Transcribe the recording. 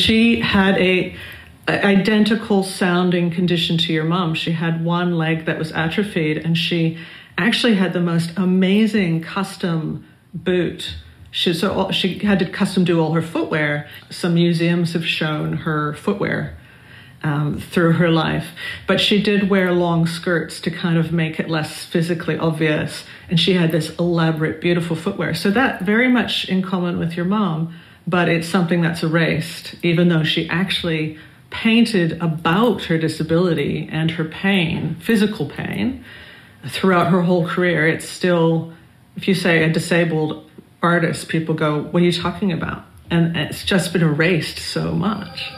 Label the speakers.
Speaker 1: She had a, identical sounding condition to your mom. She had one leg that was atrophied, and she actually had the most amazing custom boot. She, so she had to custom do all her footwear. Some museums have shown her footwear um, through her life, but she did wear long skirts to kind of make it less physically obvious. And she had this elaborate, beautiful footwear. So that very much in common with your mom but it's something that's erased, even though she actually painted about her disability and her pain, physical pain, throughout her whole career. It's still, if you say a disabled artist, people go, What are you talking about? And it's just been erased so much.